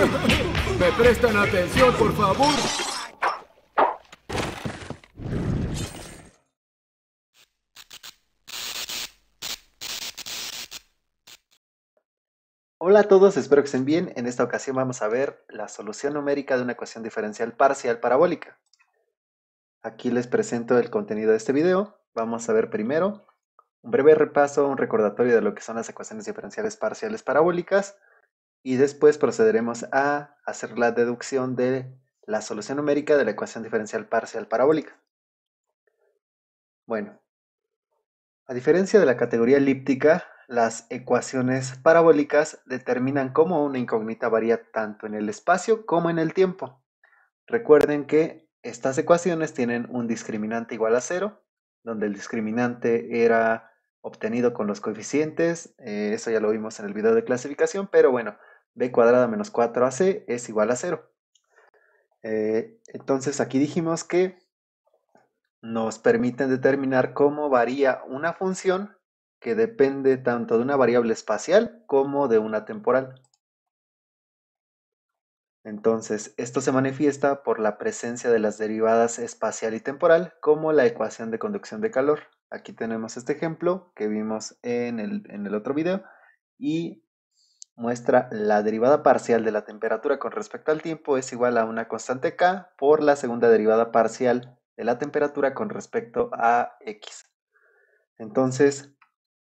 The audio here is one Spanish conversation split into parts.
¿Me prestan atención, por favor? Hola a todos, espero que estén bien. En esta ocasión vamos a ver la solución numérica de una ecuación diferencial parcial parabólica. Aquí les presento el contenido de este video. Vamos a ver primero un breve repaso, un recordatorio de lo que son las ecuaciones diferenciales parciales parabólicas y después procederemos a hacer la deducción de la solución numérica de la ecuación diferencial parcial parabólica. Bueno, a diferencia de la categoría elíptica, las ecuaciones parabólicas determinan cómo una incógnita varía tanto en el espacio como en el tiempo. Recuerden que estas ecuaciones tienen un discriminante igual a cero, donde el discriminante era obtenido con los coeficientes, eh, eso ya lo vimos en el video de clasificación, pero bueno, b cuadrada menos 4ac es igual a cero. Eh, entonces aquí dijimos que nos permiten determinar cómo varía una función que depende tanto de una variable espacial como de una temporal. Entonces, esto se manifiesta por la presencia de las derivadas espacial y temporal, como la ecuación de conducción de calor. Aquí tenemos este ejemplo que vimos en el, en el otro video y muestra la derivada parcial de la temperatura con respecto al tiempo es igual a una constante k por la segunda derivada parcial de la temperatura con respecto a x. Entonces,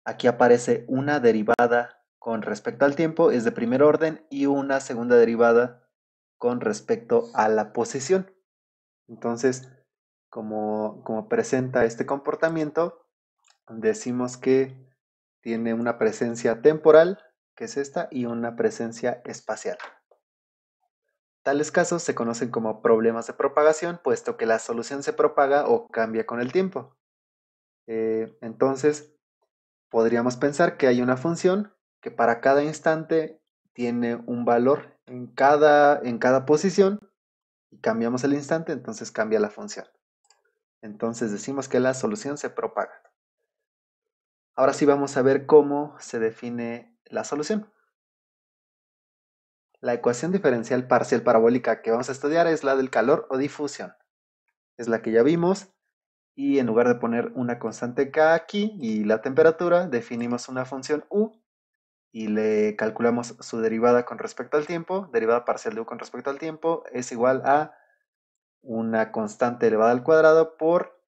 Aquí aparece una derivada con respecto al tiempo, es de primer orden, y una segunda derivada con respecto a la posición. Entonces, como, como presenta este comportamiento, decimos que tiene una presencia temporal, que es esta, y una presencia espacial. Tales casos se conocen como problemas de propagación, puesto que la solución se propaga o cambia con el tiempo. Eh, entonces, podríamos pensar que hay una función que para cada instante tiene un valor en cada, en cada posición y cambiamos el instante, entonces cambia la función. Entonces decimos que la solución se propaga. Ahora sí vamos a ver cómo se define la solución. La ecuación diferencial parcial parabólica que vamos a estudiar es la del calor o difusión. Es la que ya vimos y en lugar de poner una constante k aquí y la temperatura, definimos una función u y le calculamos su derivada con respecto al tiempo, derivada parcial de u con respecto al tiempo es igual a una constante elevada al cuadrado por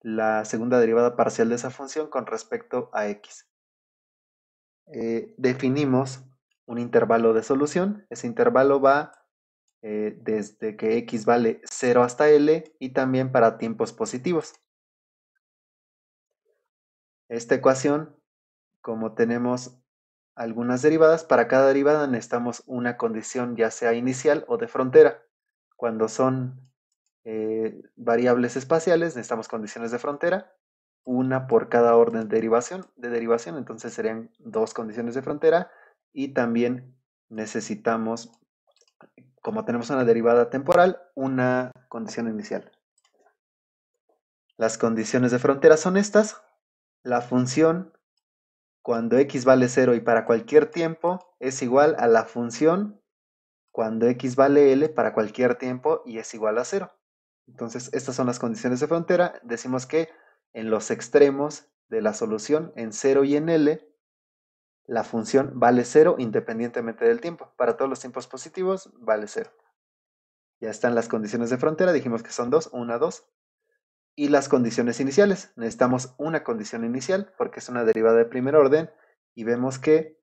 la segunda derivada parcial de esa función con respecto a x. Eh, definimos un intervalo de solución, ese intervalo va eh, desde que x vale 0 hasta l y también para tiempos positivos. Esta ecuación, como tenemos algunas derivadas, para cada derivada necesitamos una condición ya sea inicial o de frontera. Cuando son eh, variables espaciales necesitamos condiciones de frontera, una por cada orden de derivación, de derivación, entonces serían dos condiciones de frontera y también necesitamos, como tenemos una derivada temporal, una condición inicial. Las condiciones de frontera son estas, la función cuando x vale 0 y para cualquier tiempo es igual a la función cuando x vale l para cualquier tiempo y es igual a 0. Entonces, estas son las condiciones de frontera. Decimos que en los extremos de la solución, en 0 y en L, la función vale 0 independientemente del tiempo. Para todos los tiempos positivos, vale 0. Ya están las condiciones de frontera, dijimos que son 2, 1, 2 y las condiciones iniciales. Necesitamos una condición inicial porque es una derivada de primer orden y vemos que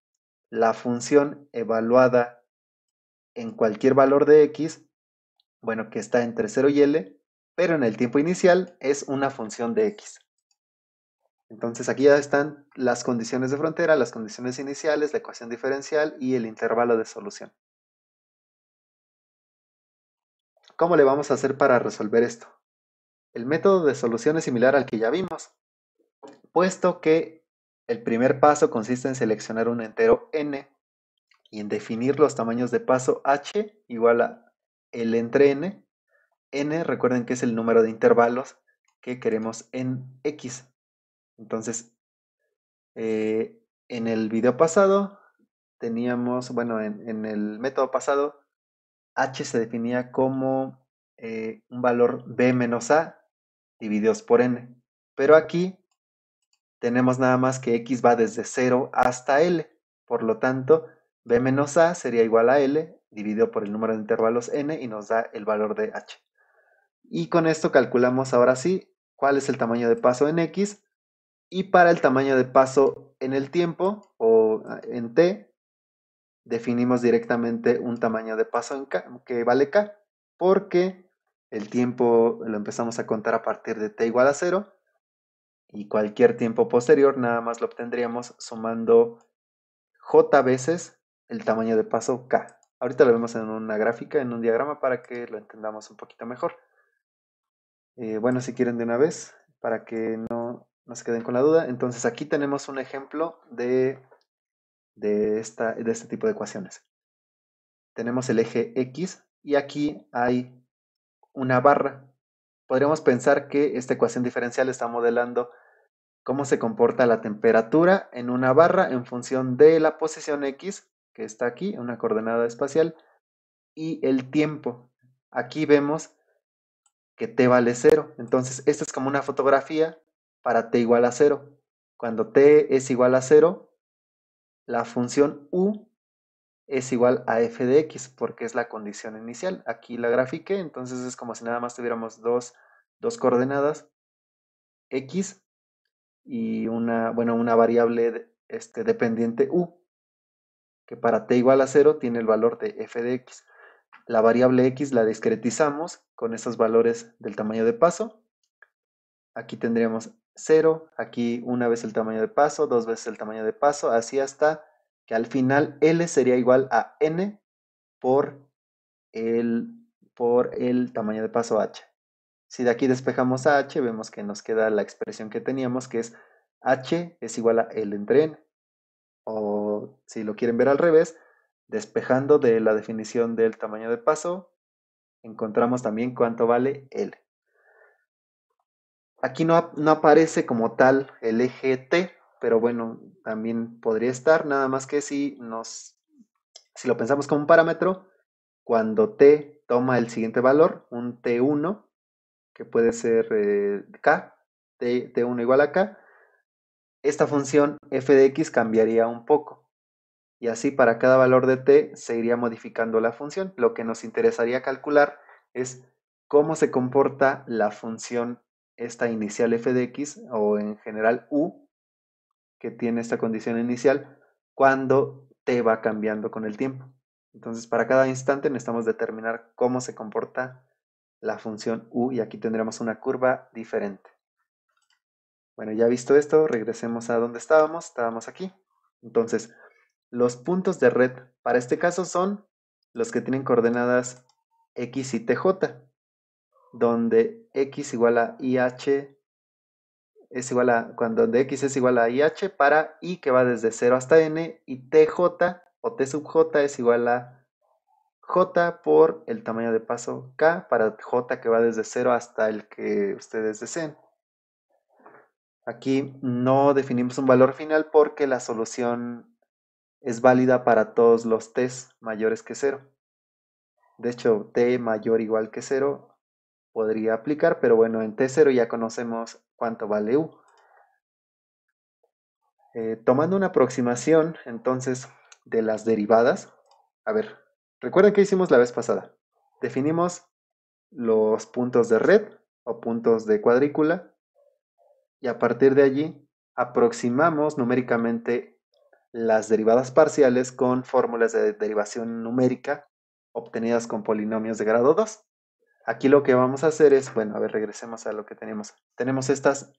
la función evaluada en cualquier valor de x, bueno, que está entre 0 y l, pero en el tiempo inicial es una función de x. Entonces aquí ya están las condiciones de frontera, las condiciones iniciales, la ecuación diferencial y el intervalo de solución. ¿Cómo le vamos a hacer para resolver esto? El método de solución es similar al que ya vimos, puesto que el primer paso consiste en seleccionar un entero n y en definir los tamaños de paso h igual a L entre n. n recuerden que es el número de intervalos que queremos en x. Entonces, eh, en el video pasado teníamos, bueno, en, el método pasado h se definía como eh, un valor b menos a divididos por n. Pero aquí tenemos nada más que x va desde 0 hasta l. Por lo tanto, b menos a sería igual a l dividido por el número de intervalos n y nos da el valor de h. Y con esto calculamos ahora sí cuál es el tamaño de paso en x y para el tamaño de paso en el tiempo o ah, en t definimos directamente un tamaño de paso en k que vale k porque el tiempo lo empezamos a contar a partir de t igual a 0 y cualquier tiempo posterior nada más lo obtendríamos sumando j veces el tamaño de paso k. Ahorita lo vemos en una gráfica, en un diagrama para que lo entendamos un poquito mejor. Eh, bueno, si quieren de una vez, para que no, se queden con la duda. Entonces aquí tenemos un ejemplo de, de, esta, de este tipo de ecuaciones. Tenemos el eje X y aquí hay una barra. Podríamos pensar que esta ecuación diferencial está modelando cómo se comporta la temperatura en una barra en función de la posición X, que está aquí, una coordenada espacial, y el tiempo. Aquí vemos que t vale 0. Entonces, esta es como una fotografía para t igual a 0. Cuando t es igual a 0, la función u es igual a f de x, porque es la condición inicial. Aquí la grafiqué, entonces es como si nada más tuviéramos dos, dos coordenadas, x y una, bueno, una variable este, dependiente u, que para t igual a 0 tiene el valor de f de x. La variable x la discretizamos con esos valores del tamaño de paso. Aquí tendríamos 0, aquí una vez el tamaño de paso, dos veces el tamaño de paso, así hasta que al final L sería igual a N por el, por el tamaño de paso H. Si de aquí despejamos a H, vemos que nos queda la expresión que teníamos, que es H es igual a L entre N. O si lo quieren ver al revés, Despejando de la definición del tamaño de paso, encontramos también cuánto vale L. Aquí no, no, aparece como tal el eje T, pero bueno, también podría estar, nada más que si, nos, si lo pensamos como un parámetro, cuando T toma el siguiente valor, un T1, que puede ser eh, K, T, T1 igual a K, esta función f de x cambiaría un poco y así para cada valor de t se iría modificando la función. Lo que nos interesaría calcular es cómo se comporta la función esta inicial f de x o en general u que tiene esta condición inicial cuando t va cambiando con el tiempo. Entonces para cada instante necesitamos determinar cómo se comporta la función u y aquí tendremos una curva diferente. Bueno, ya visto esto, regresemos a donde estábamos. Estábamos aquí. Entonces, los puntos de red para este caso son los que tienen coordenadas x y tj, donde x igual a ih es igual a, cuando de x es igual a ih para i que va desde 0 hasta n y tj o t sub j es igual a j por el tamaño de paso k para j que va desde 0 hasta el que ustedes deseen. Aquí no definimos un valor final porque la solución es válida para todos los t mayores que 0. De hecho, t mayor igual que 0 podría aplicar, pero bueno, en t0 ya conocemos cuánto vale u. Eh, tomando una aproximación, entonces, de las derivadas, a ver, recuerden que hicimos la vez pasada. Definimos los puntos de red o puntos de cuadrícula y a partir de allí aproximamos numéricamente las derivadas parciales con fórmulas de derivación numérica obtenidas con polinomios de grado 2. Aquí lo que vamos a hacer es, bueno, a ver, regresemos a lo que tenemos. Tenemos estas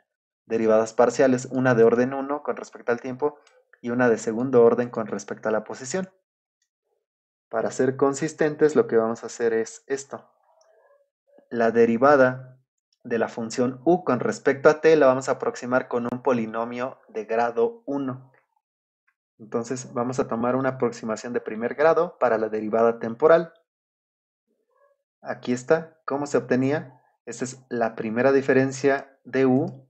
derivadas parciales, una de orden 1 con respecto al tiempo y una de segundo orden con respecto a la posición. Para ser consistentes, lo que vamos a hacer es esto. La derivada de la función u con respecto a t la vamos a aproximar con un polinomio de grado 1. Entonces vamos a tomar una aproximación de primer grado para la derivada temporal. Aquí está, ¿cómo se obtenía? Esta es la primera diferencia de u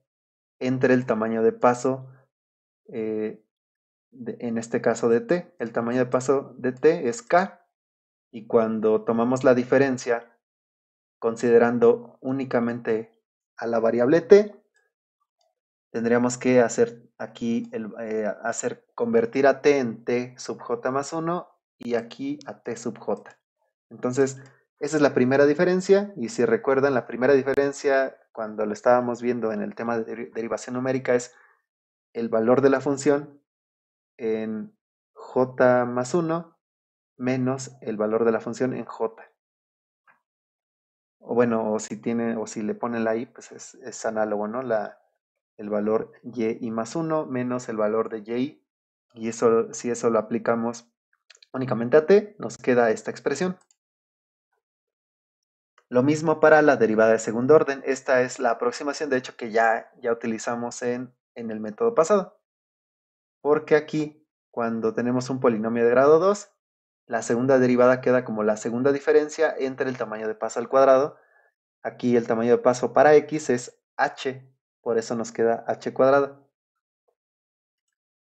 entre el tamaño de paso, eh, en este caso de t. El tamaño de paso de t es k Y cuando tomamos la diferencia, considerando únicamente a la variable t, tendríamos que hacer aquí, el, eh, hacer convertir a t en t sub j más 1 y aquí a t sub j. Entonces, esa es la primera diferencia y si recuerdan, la primera diferencia cuando lo estábamos viendo en el tema de derivación numérica es el valor de la función en j más 1 menos el valor de la función en j. O bueno, o si tiene, o si le ponen la i, pues es, análogo, ¿no? La, el valor y más 1 menos el valor de y. Y eso, si eso lo aplicamos únicamente a t, nos queda esta expresión. Lo mismo para la derivada de segundo orden. Esta es la aproximación, de hecho, que ya, ya utilizamos en, en el método pasado. Porque aquí, cuando tenemos un polinomio de grado 2, la segunda derivada queda como la segunda diferencia entre el tamaño de paso al cuadrado. Aquí el tamaño de paso para x es h, por eso nos queda h cuadrado.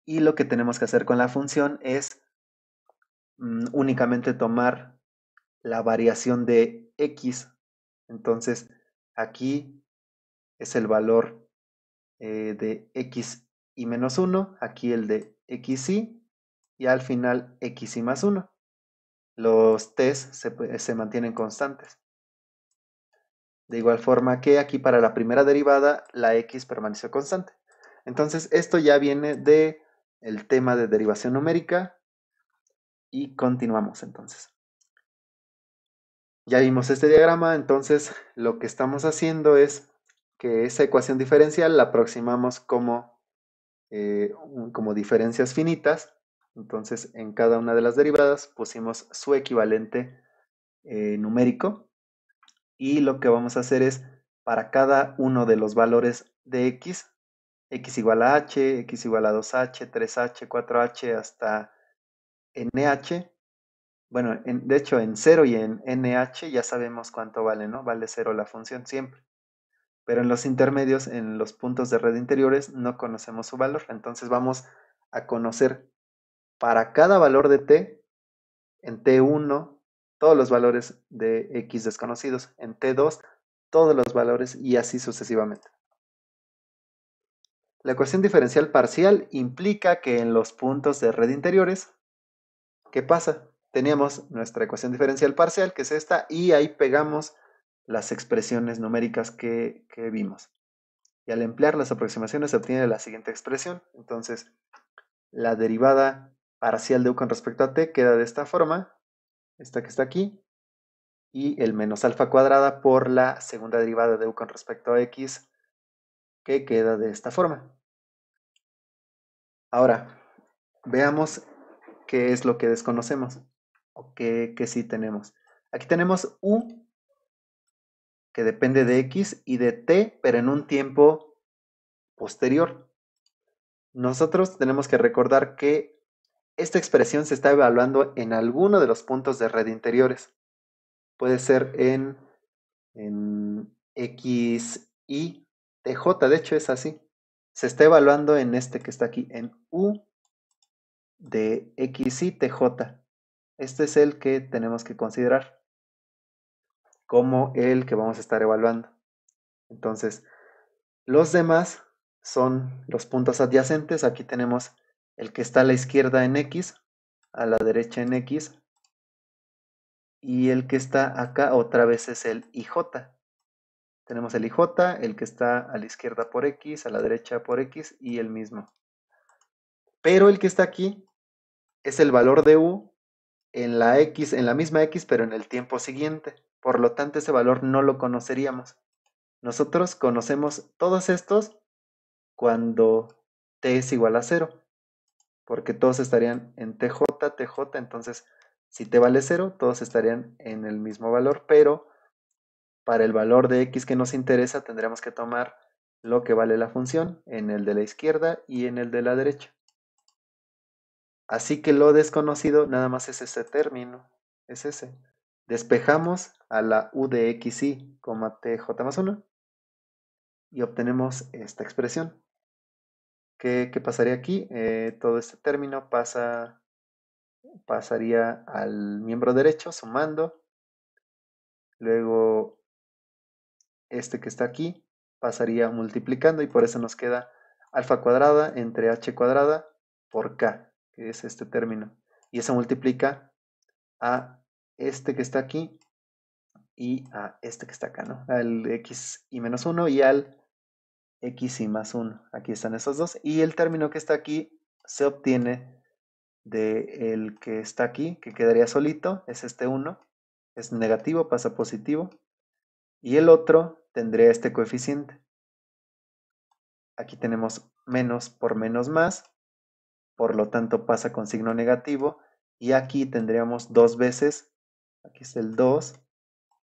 Y lo que tenemos que hacer con la función es mm, únicamente tomar la variación de x. Entonces, aquí es el valor eh, de x y menos 1, aquí el de x y, y al final x y más 1. Los t's se, mantienen constantes. De igual forma que aquí para la primera derivada, la x permaneció constante. Entonces, esto ya viene de tema de derivación numérica y continuamos entonces. Ya vimos este diagrama, entonces lo que estamos haciendo es que esa ecuación diferencial la aproximamos como, eh, como diferencias finitas. Entonces en cada una de las derivadas pusimos su equivalente eh, numérico y lo que vamos a hacer es para cada uno de los valores de x, x igual a h, x igual a 2h, 3h, 4h hasta nh, bueno, de hecho en 0 y en NH ya sabemos cuánto vale, ¿no? Vale 0 la función siempre. Pero en los intermedios, en los puntos de red interiores, no conocemos su valor. Entonces vamos a conocer para cada valor de t, en t1, todos los valores de x desconocidos, en t2, todos los valores y así sucesivamente. La ecuación diferencial parcial implica que en los puntos de red interiores, ¿qué pasa? Teníamos nuestra ecuación diferencial parcial, que es esta, y ahí pegamos las expresiones numéricas que, vimos. Y al emplear las aproximaciones se obtiene la siguiente expresión. Entonces, la derivada parcial de u con respecto a t queda de esta forma, esta que está aquí, y el menos alfa cuadrada por la segunda derivada de u con respecto a x, que queda de esta forma. Ahora, veamos qué es lo que desconocemos o que, sí tenemos. Aquí tenemos U, que depende de X, y de T, pero en un tiempo posterior. Nosotros tenemos que recordar que esta expresión se está evaluando en alguno de los puntos de red interiores. Puede ser en, en X, Y, TJ, de hecho es así. Se está evaluando en este que está aquí, en U de X, Y, TJ. Este es el que tenemos que considerar como el que vamos a estar evaluando. Entonces, los demás son los puntos adyacentes. Aquí tenemos el que está a la izquierda en X, a la derecha en X, y el que está acá otra vez es el IJ. Tenemos el IJ, el que está a la izquierda por X, a la derecha por X y el mismo. Pero el que está aquí es el valor de U en la X, en la misma X, pero en el tiempo siguiente. Por lo tanto, ese valor no lo conoceríamos. Nosotros conocemos todos estos cuando t es igual a 0, porque todos estarían en tj, tj, entonces si t vale 0, todos estarían en el mismo valor, pero para el valor de x que nos interesa tendremos que tomar lo que vale la función en el de la izquierda y en el de la derecha. Así que lo desconocido nada más es ese término, es ese. Despejamos a la u de x y, tj más 1 y obtenemos esta expresión. ¿Qué, pasaría aquí? Eh, todo este término pasa pasaría al miembro derecho sumando. Luego este que está aquí pasaría multiplicando y por eso nos queda alfa cuadrada entre h cuadrada por k, que es este término. Y eso multiplica a este que está aquí y a este que está acá, ¿no? Al x y menos 1 y al x y más 1. Aquí están esos dos. Y el término que está aquí se obtiene de el que está aquí, que quedaría solito, es este 1. Es negativo, pasa positivo. Y el otro tendría este coeficiente. Aquí tenemos menos por menos más, por lo tanto pasa con signo negativo. Y aquí tendríamos dos veces, aquí es el 2,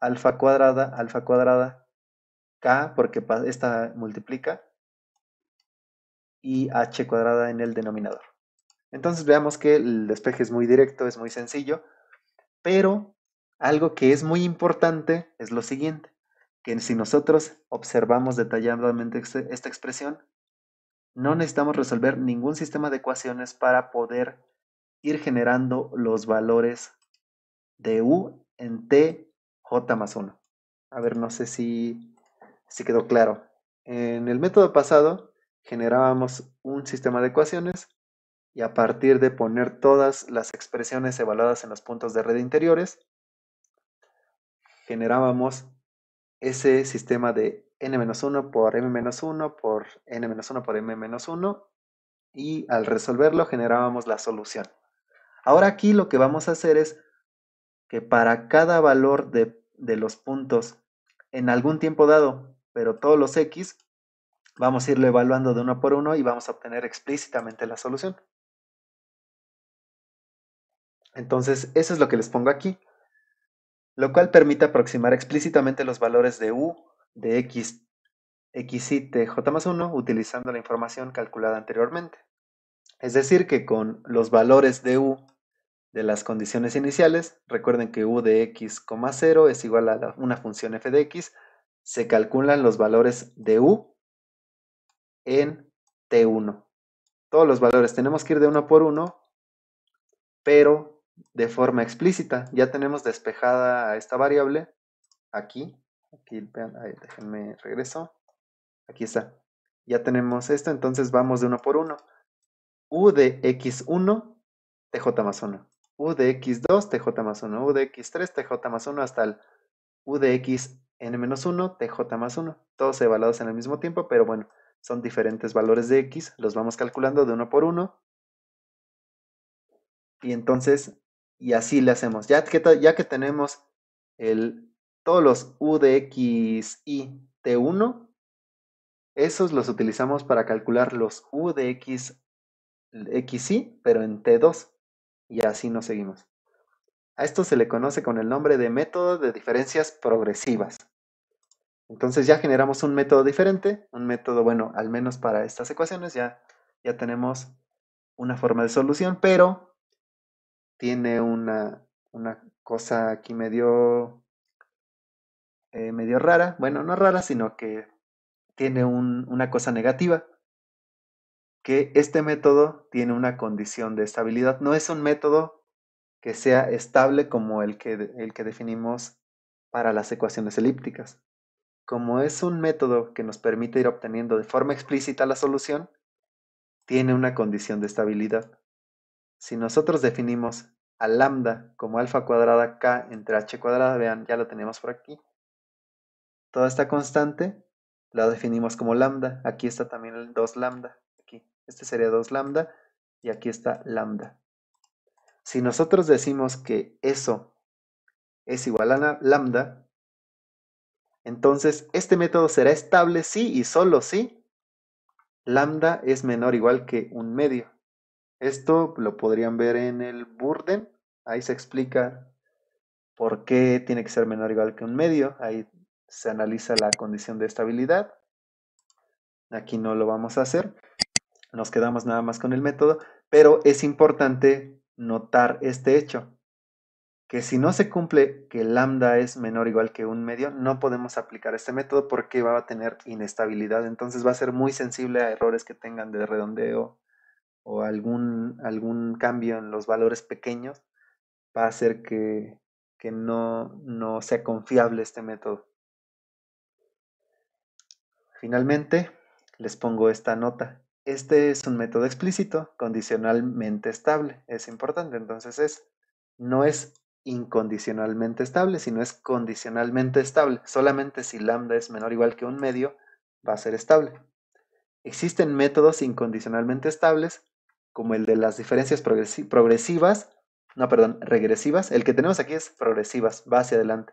alfa cuadrada, alfa cuadrada, k, porque esta multiplica, y h cuadrada en el denominador. Entonces veamos que el despeje es muy directo, es muy sencillo, pero algo que es muy importante es lo siguiente, que si nosotros observamos detalladamente este, esta expresión, no necesitamos resolver ningún sistema de ecuaciones para poder ir generando los valores de u en t j más 1. A ver, no sé si, si quedó claro. En el método pasado generábamos un sistema de ecuaciones y a partir de poner todas las expresiones evaluadas en los puntos de red interiores, generábamos ese sistema de n-1 por m-1 por n-1 por m-1 y al resolverlo generábamos la solución. Ahora aquí lo que vamos a hacer es que para cada valor de, de los puntos en algún tiempo dado, pero todos los x, vamos a irlo evaluando de uno por uno y vamos a obtener explícitamente la solución. Entonces, eso es lo que les pongo aquí, lo cual permite aproximar explícitamente los valores de u de x, x y t j más 1 utilizando la información calculada anteriormente. Es decir, que con los valores de u de las condiciones iniciales, recuerden que u de x, 0 es igual a una función f de x, se calculan los valores de u en t1. Todos los valores tenemos que ir de uno por uno, pero de forma explícita. Ya tenemos despejada esta variable aquí. Aquí, déjenme regreso. Aquí está. Ya tenemos esto, entonces vamos de uno por uno. u de x1, tj más 1 u de x2, tj más 1, u de x3, tj más 1, hasta el u de x n-1, tj más 1. Todos evaluados en el mismo tiempo, pero bueno, son diferentes valores de x, los vamos calculando de uno por uno. Y entonces, y así le hacemos. Ya que, ya que tenemos el, todos los u de x y t1, esos los utilizamos para calcular los u de x, x y, pero en t2 y así nos seguimos. A esto se le conoce con el nombre de método de diferencias progresivas. Entonces ya generamos un método diferente, un método, bueno, al menos para estas ecuaciones ya, ya tenemos una forma de solución, pero tiene una, una cosa aquí medio, eh, medio rara. Bueno, no rara, sino que tiene una cosa negativa que este método tiene una condición de estabilidad. No es un método que sea estable como el que, el que definimos para las ecuaciones elípticas. Como es un método que nos permite ir obteniendo de forma explícita la solución, tiene una condición de estabilidad. Si nosotros definimos a lambda como alfa cuadrada k entre h cuadrada, vean, ya lo tenemos por aquí. Toda esta constante la definimos como lambda. Aquí está también el 2 lambda. Este sería 2 lambda y aquí está lambda. Si nosotros decimos que eso es igual a lambda, entonces este método será estable si y solo si lambda es menor o igual que un medio. Esto lo podrían ver en el Burden. Ahí se explica por qué tiene que ser menor o igual que un medio. Ahí se analiza la condición de estabilidad. Aquí no lo vamos a hacer nos quedamos nada más con el método, pero es importante notar este hecho, que si no se cumple que lambda es menor o igual que un medio, no podemos aplicar este método porque va a tener inestabilidad, entonces va a ser muy sensible a errores que tengan de redondeo o algún, algún cambio en los valores pequeños va a hacer que, que no, no sea confiable este método. Finalmente, les pongo esta nota. Este es un método explícito, condicionalmente estable. Es importante, entonces es, no es incondicionalmente estable, sino es condicionalmente estable. Solamente si lambda es menor o igual que un medio, va a ser estable. Existen métodos incondicionalmente estables, como el de las diferencias progresivas, no, perdón, regresivas. El que tenemos aquí es progresivas, va hacia adelante.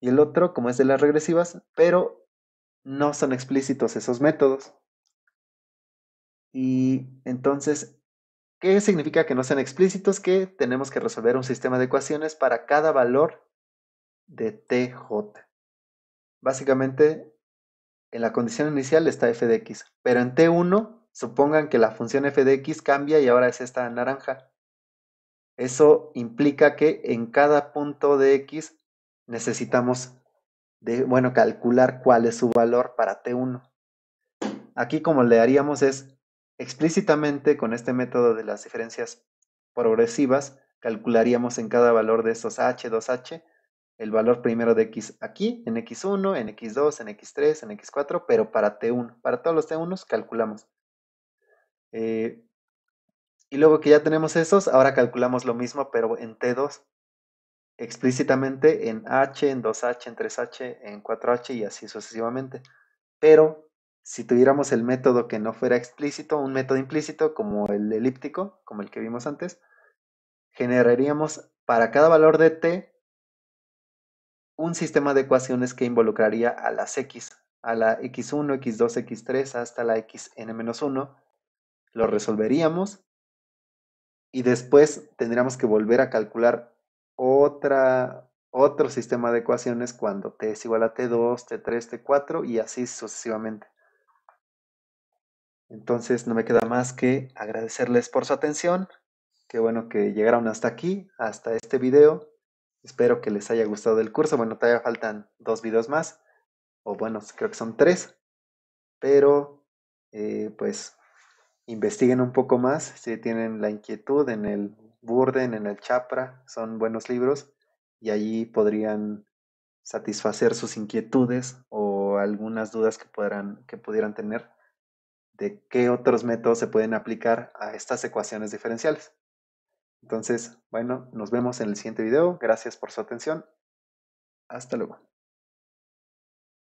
Y el otro, como es de las regresivas, pero no son explícitos esos métodos. Y entonces, ¿qué significa que no sean explícitos? Que tenemos que resolver un sistema de ecuaciones para cada valor de TJ. Básicamente, en la condición inicial está f de x, pero en T1 supongan que la función f de x cambia y ahora es esta naranja. Eso implica que en cada punto de x necesitamos de, bueno, calcular cuál es su valor para T1. Aquí como le haríamos es explícitamente con este método de las diferencias progresivas, calcularíamos en cada valor de estos h, 2h, el valor primero de x aquí, en x1, en x2, en x3, en x4, pero para t1. Para todos los t1 calculamos. Eh, y luego que ya tenemos esos, ahora calculamos lo mismo, pero en t2 explícitamente en h, en 2h, en 3h, en 4h y así sucesivamente. Pero si tuviéramos el método que no fuera explícito, un método implícito como el elíptico, como el que vimos antes, generaríamos para cada valor de t un sistema de ecuaciones que involucraría a las x, a la x1, x2, x3 hasta la xn-1. Lo resolveríamos y después tendríamos que volver a calcular otra, otro sistema de ecuaciones cuando t es igual a t2, t3, t4 y así sucesivamente. Entonces no me queda más que agradecerles por su atención. Qué bueno que llegaron hasta aquí, hasta este video. Espero que les haya gustado el curso. Bueno, todavía faltan dos videos más. O bueno, creo que son tres. Pero eh, pues investiguen un poco más si tienen la inquietud en el Burden, en el Chapra. Son buenos libros y allí podrían satisfacer sus inquietudes o algunas dudas que, que pudieran tener de qué otros métodos se pueden aplicar a estas ecuaciones diferenciales. Entonces, bueno, nos vemos en el siguiente video. Gracias por su atención. Hasta luego.